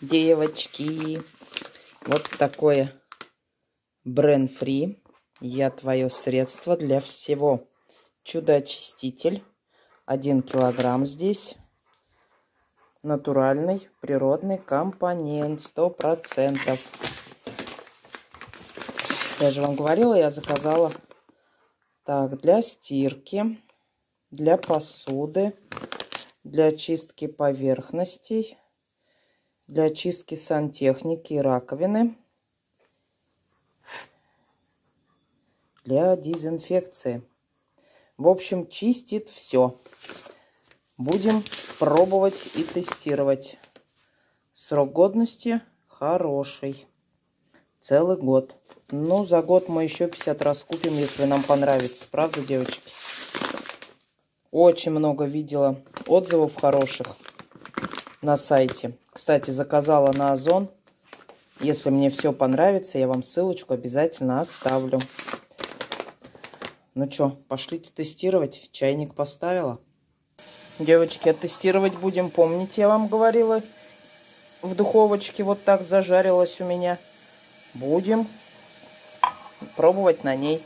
девочки. Вот такое бренд фри. Я твое средство для всего. Чудо-очиститель. Один килограмм здесь. Натуральный, природный компонент. Сто процентов. Я же вам говорила, я заказала так, для стирки, для посуды, для очистки поверхностей, для очистки сантехники и раковины, для дезинфекции. В общем, чистит все. Будем пробовать и тестировать. Срок годности хороший. Целый год. Ну, за год мы еще 50 раз купим, если нам понравится. Правда, девочки? Очень много видела отзывов хороших на сайте. Кстати, заказала на Озон. Если мне все понравится, я вам ссылочку обязательно оставлю. Ну что, пошлите тестировать. Чайник поставила. Девочки, а тестировать будем. Помните, я вам говорила, в духовочке вот так зажарилась у меня. Будем пробовать на ней.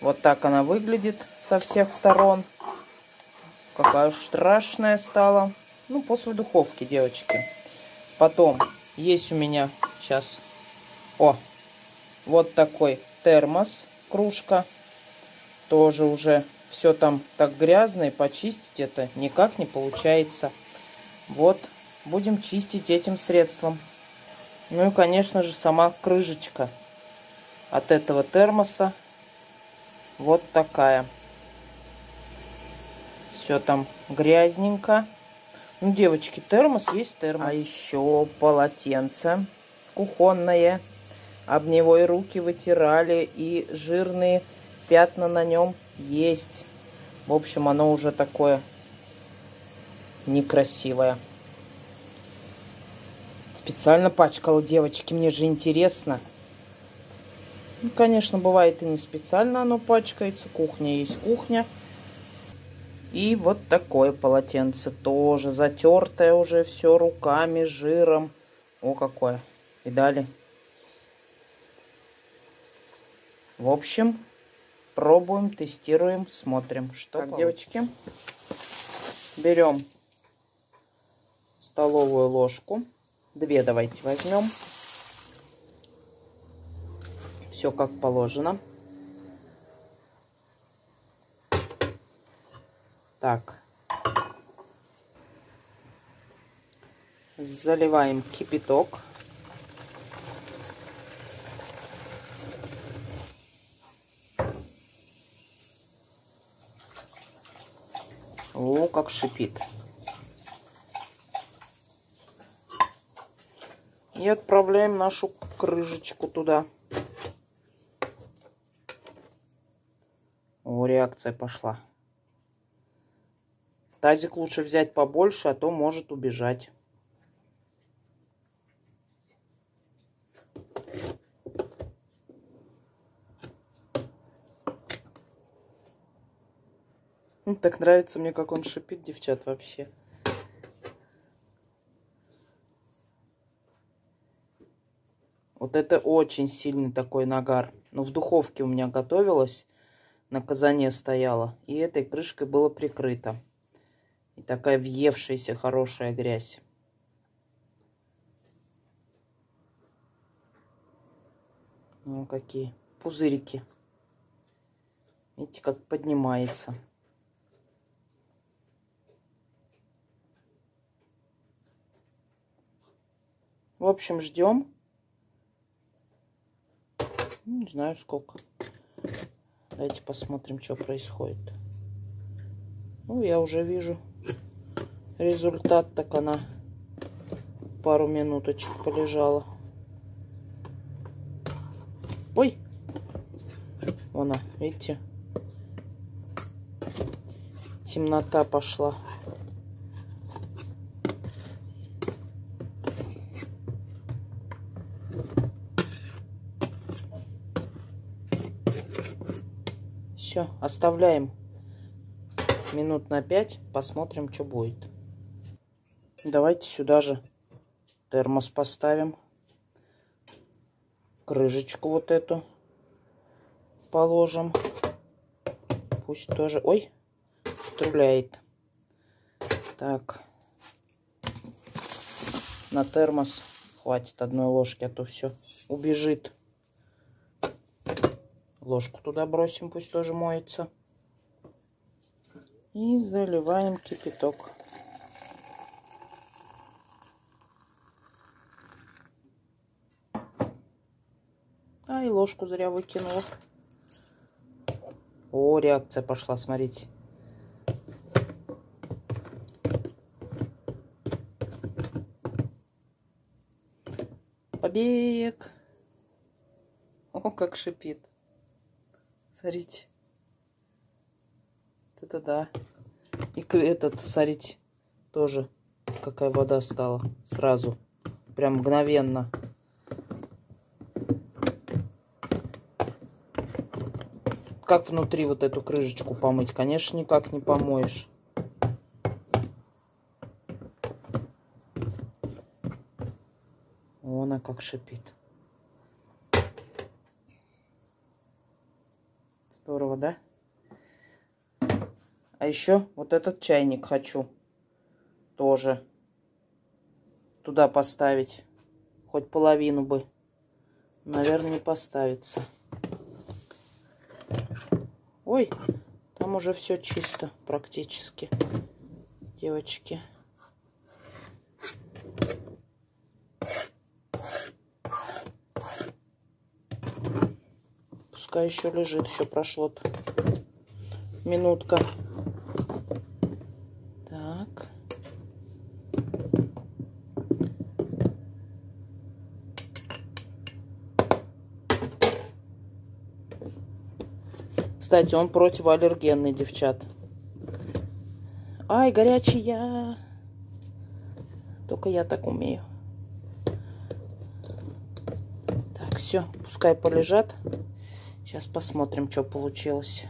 Вот так она выглядит со всех сторон. Какая страшная стала. Ну, после духовки, девочки. Потом есть у меня сейчас... О, вот такой термос, кружка. Тоже уже все там так грязно, и почистить это никак не получается. Вот, будем чистить этим средством. Ну и, конечно же, сама крышечка от этого термоса вот такая. Все там грязненько. Девочки, термос есть термос. А еще полотенце кухонное. Об него и руки вытирали, и жирные пятна на нем есть. В общем, оно уже такое некрасивое. Специально пачкала девочки, мне же интересно. Ну, конечно, бывает и не специально оно пачкается. Кухня есть кухня. И вот такое полотенце тоже затертое уже все руками, жиром. О, какое. Видали? В общем, пробуем, тестируем, смотрим, что так, девочки. Берем столовую ложку. Две давайте возьмем все как положено. Так. Заливаем кипяток. О, как шипит. И отправляем нашу крышечку туда. О, реакция пошла. Тазик лучше взять побольше, а то может убежать. Так нравится мне, как он шипит, девчат, вообще. Вот это очень сильный такой нагар. Но в духовке у меня готовилось на казане стояла. И этой крышкой было прикрыто. И такая въевшаяся хорошая грязь. Ну, какие пузырики. Видите, как поднимается. В общем, ждем. Не знаю, сколько. Давайте посмотрим, что происходит. Ну, я уже вижу результат. Так она пару минуточек полежала. Ой! Она, видите? Темнота пошла. Все, оставляем минут на 5, посмотрим, что будет. Давайте сюда же Термос поставим. Крышечку вот эту положим. Пусть тоже... Ой, стреляет. Так. На термос хватит одной ложки, а то все убежит. Ложку туда бросим, пусть тоже моется. И заливаем кипяток. А, и ложку зря выкинула. О, реакция пошла, смотрите. Побег. О, как шипит. Смотрите. Это да. И этот, смотрите, тоже какая вода стала сразу. Прям мгновенно. Как внутри вот эту крышечку помыть? Конечно, никак не помоешь. Вон она как шипит. Здорово, да? А еще вот этот чайник хочу тоже туда поставить. Хоть половину бы. Наверное, не поставится. Ой, там уже все чисто практически, девочки. Пускай еще лежит, еще прошло-то минутка. Так. Кстати, он противоаллергенный, девчат. Ай, горячая. Только я так умею. Так, все, пускай полежат. Сейчас посмотрим, что получилось.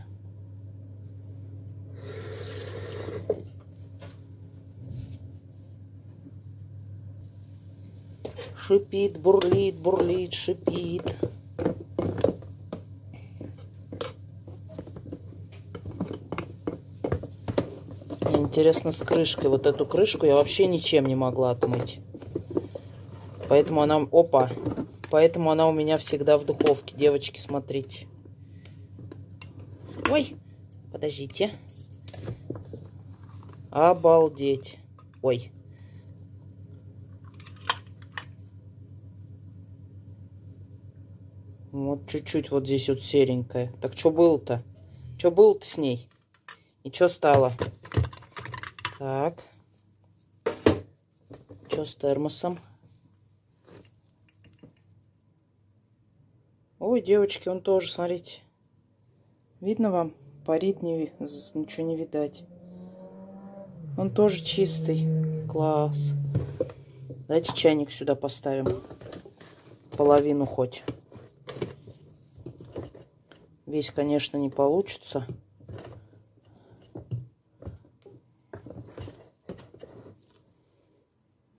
Шипит, бурлит, бурлит, шипит. Интересно с крышкой. Вот эту крышку я вообще ничем не могла отмыть. Поэтому она... Опа! Поэтому она у меня всегда в духовке. Девочки, смотрите. Ой, подождите. Обалдеть. Ой. Вот чуть-чуть вот здесь вот серенькая. Так что было-то? Что было-то с ней? И что стало? Так. Что с термосом? Ой, девочки, он тоже, смотрите. Видно вам? Парит, не, ничего не видать. Он тоже чистый. Класс. Давайте чайник сюда поставим. Половину хоть. Весь, конечно, не получится.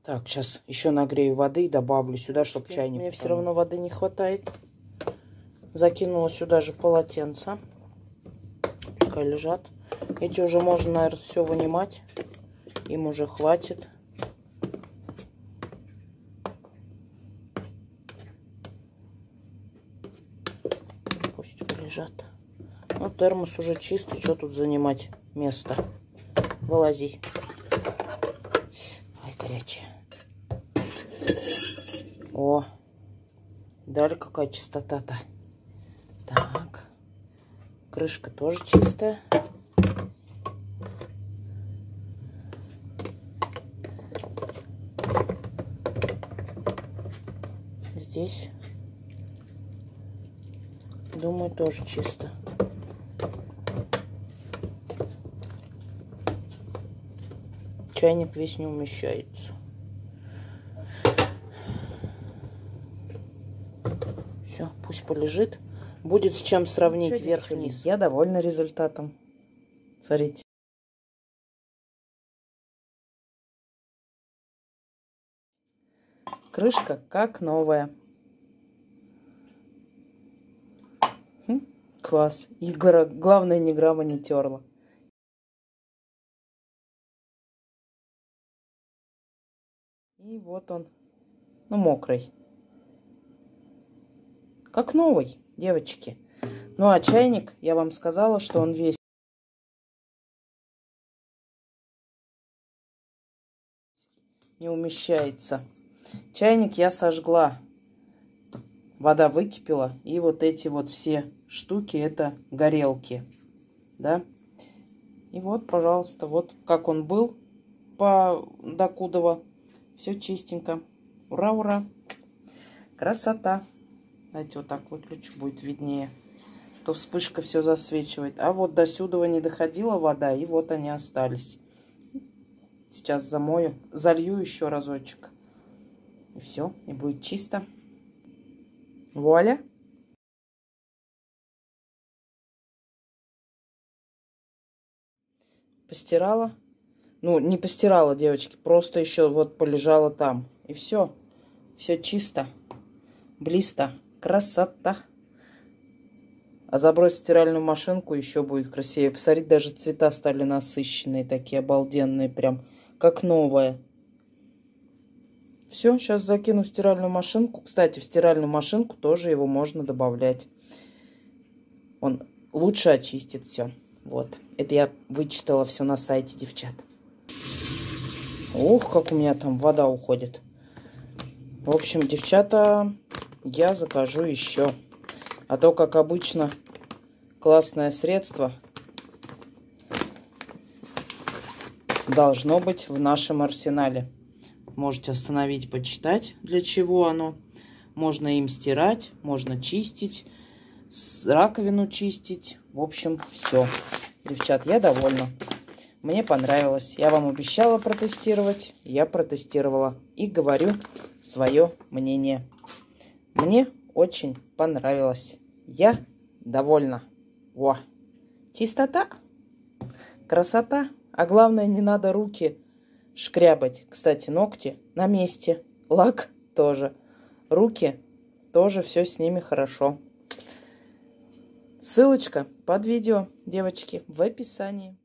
Так, сейчас еще нагрею воды и добавлю сюда, чтобы чайник... Мне все равно воды не хватает. Закинула сюда же полотенце. Пускай лежат. Эти уже можно, наверное, все вынимать. Им уже хватит. Пусть полежат. Ну, термос уже чистый. Что тут занимать место? Вылази. Горячая. О, дали какая чистота-то. Так. Крышка тоже чистая. Здесь, думаю, тоже чисто. Чайник весь не умещается. Все, пусть полежит. Будет с чем сравнить верх-вниз. Я довольна результатом. Смотрите. Крышка как новая. Хм, класс. И главное, ни грамма не терла. И вот он, ну, мокрый. Как новый, девочки. Ну, а чайник, я вам сказала, что он весь не умещается. Чайник я сожгла. Вода выкипела. И вот эти вот все штуки, это горелки. Да? И вот, пожалуйста, вот как он был по Докудова. Все чистенько. Ура, ура. Красота. Давайте вот так выключу, будет виднее. То вспышка все засвечивает. А вот до сюда не доходила вода, и вот они остались. Сейчас замою, залью еще разочек. И все, и будет чисто. Вуаля. Постирала. Ну, не постирала, девочки, просто еще вот полежала там. И все. Все чисто. Блисто. Красота. А забросить стиральную машинку еще будет красивее. Посмотрите, даже цвета стали насыщенные, такие обалденные, прям как новые. Все, сейчас закину в стиральную машинку. Кстати, в стиральную машинку тоже его можно добавлять. Он лучше очистит все. Вот. Это я вычитала все на сайте девчат. Ух, как у меня там вода уходит. В общем, девчата, я закажу еще. А то, как обычно, классное средство должно быть в нашем арсенале. Можете остановить, почитать, для чего оно. Можно им стирать, можно чистить, раковину чистить. В общем, все. Девчат, я довольна. Мне понравилось. Я вам обещала протестировать. Я протестировала. И говорю свое мнение. Мне очень понравилось. Я довольна. Во! Чистота, красота. А главное, не надо руки шкрябать. Кстати, ногти на месте. Лак тоже. Руки тоже все с ними хорошо. Ссылочка под видео, девочки, в описании.